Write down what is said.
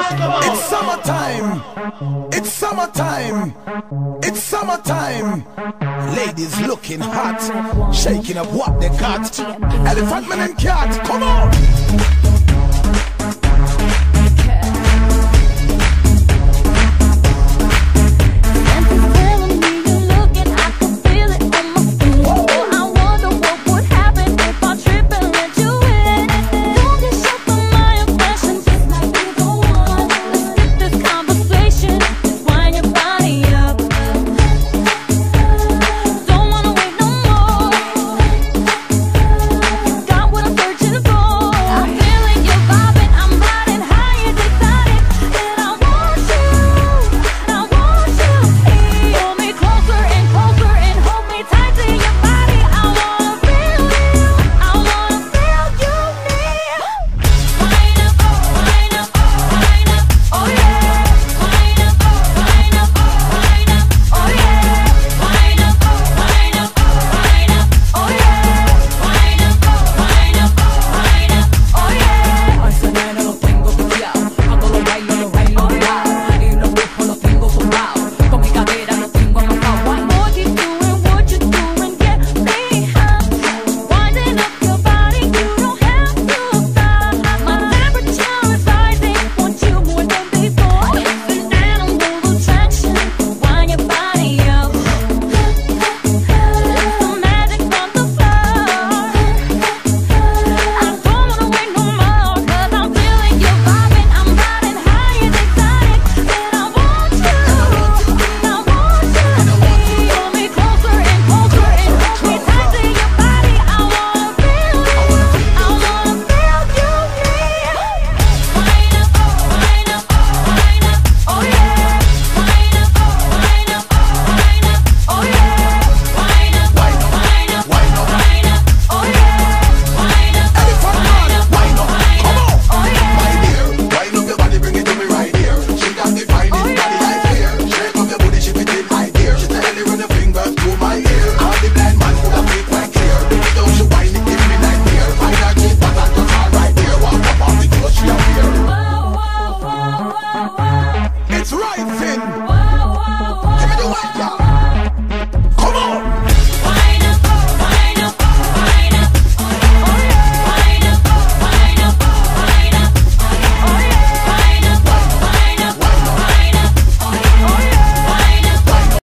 It's summertime. It's summertime. It's summertime. Ladies looking hot, shaking up what they got. Elephant man and cat, come on.